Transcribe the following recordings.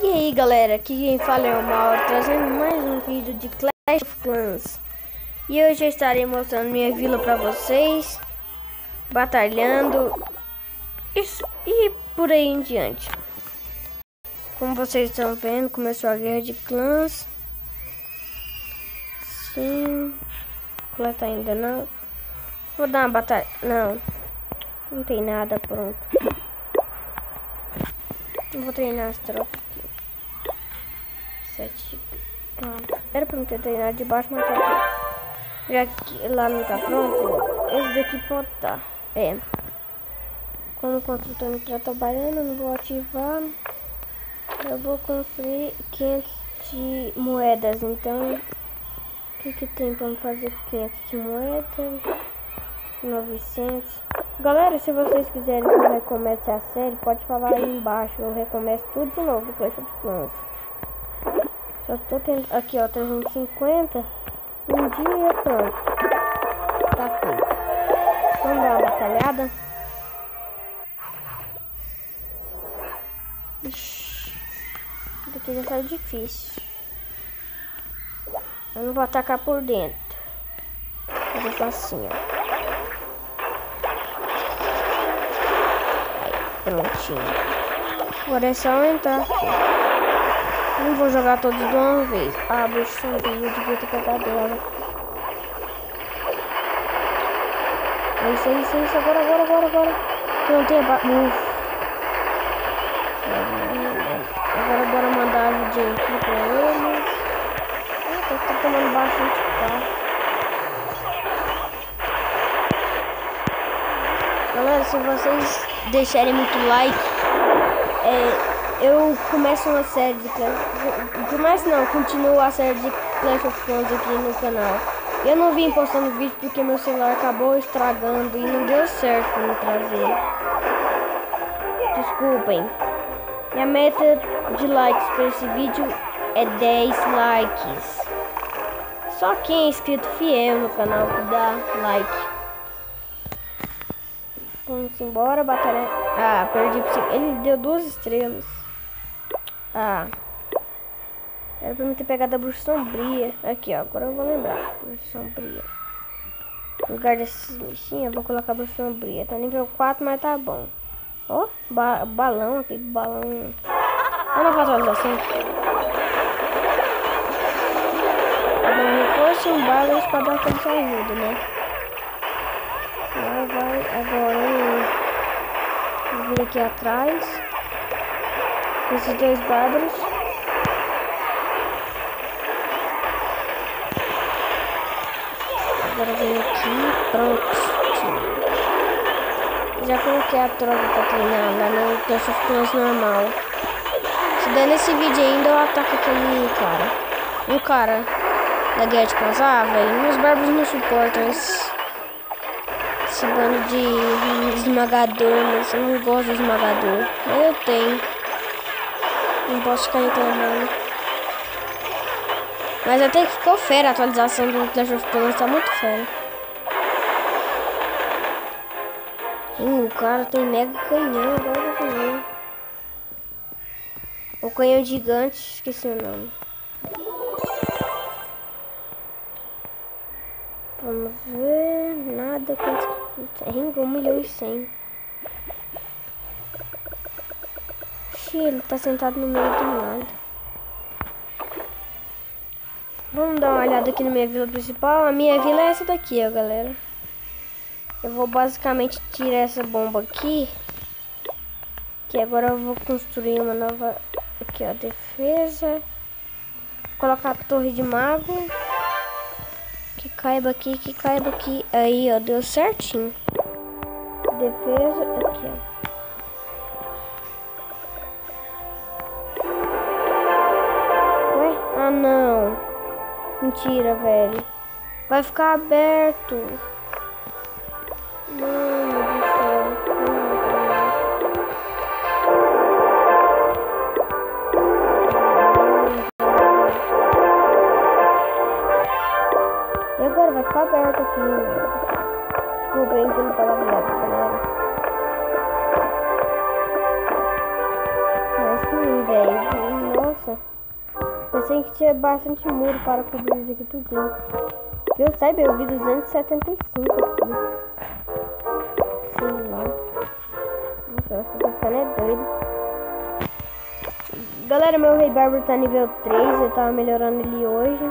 E aí galera, aqui quem fala é o Mauro, trazendo mais um vídeo de Clash of Clans. E hoje eu estarei mostrando minha vila pra vocês Batalhando Isso, E por aí em diante. Como vocês estão vendo, começou a guerra de clãs Sim Coleta ainda não. Vou dar uma batalha, não Não tem nada pronto. Vou treinar as tropas Ah, era pra me ter treinado de baixo, mas tá. Já que lá não tá pronto, esse daqui estar. Tá. É. Como o construtor não tá trabalhando, não vou ativar. Eu vou construir 500 de moedas, então... O que que tem pra fazer 500 de moedas? 900... Galera, se vocês quiserem que eu recomece a série, pode falar aí embaixo. Eu recomeço tudo de novo do Clash of Clans. Só tô tendo. Aqui, ó, 350. Um dia pronto. Tá feito. Vamos dar uma batalhada. Ixi. Daqui já tá difícil. Eu não vou atacar por dentro. Eu vou fazer assim, ó. Aí, prontinho. Agora é só aumentar. Não vou jogar todos de uma vez. Ah, bicho, eu devia ter pegado ela. É isso, é isso, é isso. Agora, agora, agora, agora. Não tem ba... Agora bora mandar a aqui pra eles. Ah, tá, tá tomando bastante passo. Galera, se vocês deixarem muito like, é, eu começo uma série de Clash... Começo não, continuo a série de Clash of Clans aqui no canal. Eu não vim postando vídeo porque meu celular acabou estragando e não deu certo me trazer. Desculpem. Minha meta de likes para esse vídeo é 10 likes. Só quem é inscrito fiel no canal que dá like. Vamos embora, batalha. Ah, perdi. Ele deu duas estrelas. Ah. Era pra mim ter pegado a bruxa sombria. Aqui, ó. Agora eu vou lembrar. Bruxa sombria. No lugar desses bichinhos, eu vou colocar a bruxa sombria. Tá nível 4, mas tá bom. Ó, ba balão aqui. Balão. Olha a atualização. Pra dar um reforço, um balas pra dar aquele saúde, né? Vai, vai. Agora eu vou vir aqui atrás esses dois bárbaros. Agora vem aqui, pronto. Já coloquei a troca pra treinar lá no Clash of Clans normal. Se der nesse vídeo ainda, eu ataco aquele cara. O cara da guerra de casar, velho. Meus bárbaros não suportam esse, esse bando de esmagador, mas eu não gosto de esmagador. Eu tenho. Não posso ficar reclamando. Mas até que ficou fera a atualização do Clash of Clans, tá muito fera. Hum, o cara tem mega canhão, agora ver. O canhão gigante, esqueci o nome. Vamos ver, nada, quantos... Ringo, 1 milhão e 100. Ele tá sentado no meio do nada. Vamos dar uma olhada aqui na minha vila principal. A minha vila é essa daqui, ó, galera. Eu vou basicamente tirar essa bomba aqui. Que agora eu vou construir uma nova... Aqui, ó, defesa. Vou colocar a torre de mago. Que caiba aqui, que caiba aqui. Aí, ó, deu certinho. Defesa, aqui, ó. Mentira, velho. Vai ficar aberto. Mano do céu. E agora vai ficar aberto aqui. Desculpa aí pelo palavreado, galera. Mas, hum, velho. Nossa. Pensei que tinha bastante muro para cobrir isso aqui tudinho. Que eu saiba, eu vi 275 aqui. Sei lá. Nossa, eu acho que eu tô ficando é doido. Galera, meu Rei Bárbaro tá nível 3. Eu tava melhorando ele hoje.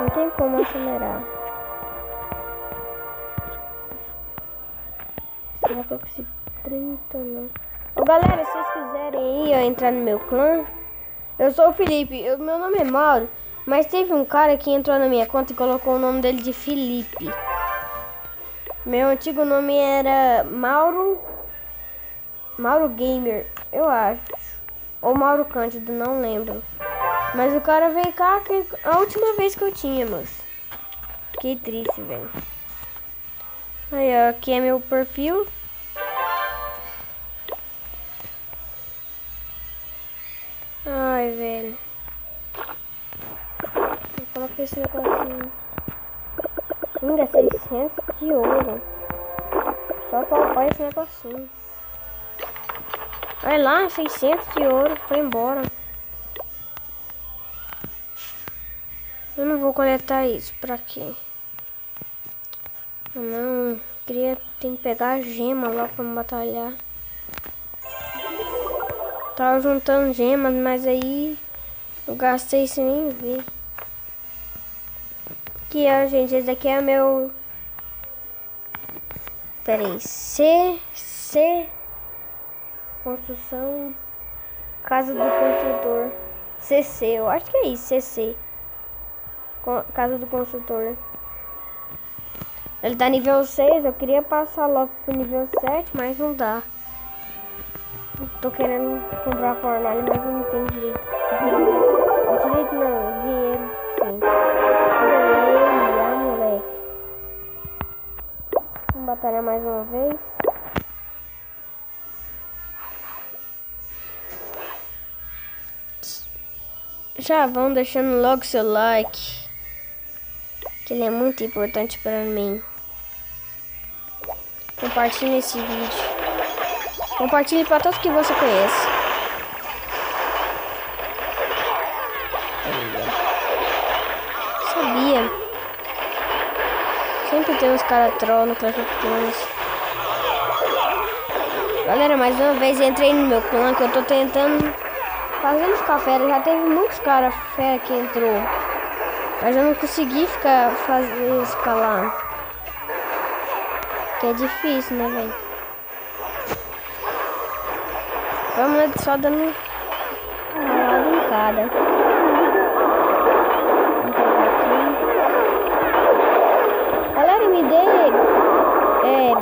Não tem como acelerar. Será que eu consigo 30 não? Ô, galera, se vocês quiserem aí, ó, entrar no meu clã, eu sou o Felipe, eu, meu nome é Mauro, mas teve um cara que entrou na minha conta e colocou o nome dele de Felipe. Meu antigo nome era Mauro, Mauro Gamer, eu acho, ou Mauro Cândido, não lembro. Mas o cara veio cá que a última vez que eu tinha, moço. Fiquei triste, velho. Aí, ó, aqui é meu perfil. Ai, velho. Vou colocar esse negocinho. Ainda 600 de ouro. Só palpar esse negocinho. Olha lá, 600 de ouro. Foi embora. Eu não vou coletar isso. Pra quê? Eu não. Queria. Tem que pegar a gema lá pra me batalhar. Tava juntando gemas, mas aí eu gastei sem nem ver. Aqui, ó, gente, esse daqui é meu... Pera aí, C, C, construção, casa do construtor, CC, eu acho que é isso, CC, casa do construtor. Ele tá nível 6, eu queria passar logo pro nível 7, mas não dá. Tô querendo comprar fornalha, mas eu não tenho direito. Direito não, dinheiro suficiente. Aí, moleque. Vamos batalhar mais uma vez. Já vão deixando logo seu like. Que ele é muito importante para mim. Compartilhe esse vídeo. Compartilhe para todos que você conhece. Sabia. Sempre tem uns caras troll no Clash of Clans. Galera, mais uma vez entrei no meu clã que eu tô tentando fazer ficar fera. Já teve muitos caras fera que entrou. Mas eu não consegui ficar fazer escalar. Que é difícil, né, velho? Vamos só dando uma lado em cada. Vamos colocar aqui. Galera, me dê. É.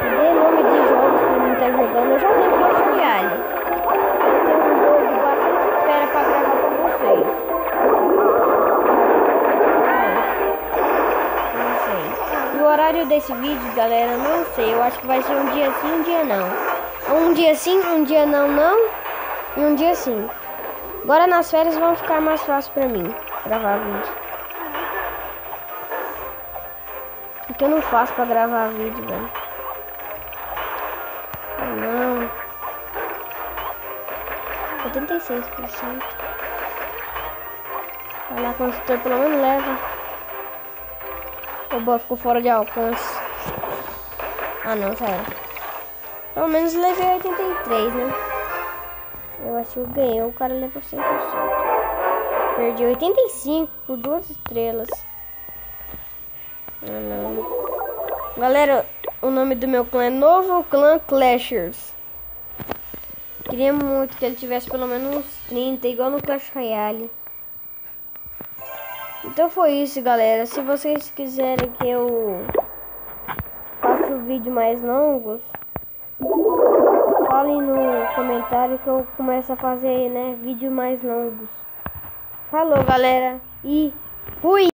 Me dê nome de jogos mim estar tá jogando. Eu já tenho Clash Royale. Eu tenho um jogo bastante fera pra gravar com vocês. Não sei. E o horário desse vídeo, galera, não sei. Eu acho que vai ser um dia sim, um dia não. Um dia sim, um dia não, não. E um dia sim. Agora nas férias vão ficar mais fácil pra mim gravar vídeo. O que eu não faço pra gravar vídeo, velho? Ah, não. 86%. Vai lá, construtor, pelo menos leva. O ficou fora de alcance. Ah, não, sério. Pelo menos levei 83, né? Eu acho que eu ganhei, o cara levou 100%. Perdi 85 por duas estrelas. Ah, não. Galera, o nome do meu clã é Novo Clã Clashers. Queria muito que ele tivesse pelo menos uns 30, igual no Clash Royale. Então foi isso, galera. Se vocês quiserem que eu faça vídeo mais longos, Falem no comentário que eu começo a fazer, né, vídeos mais longos. Falou, galera. E fui!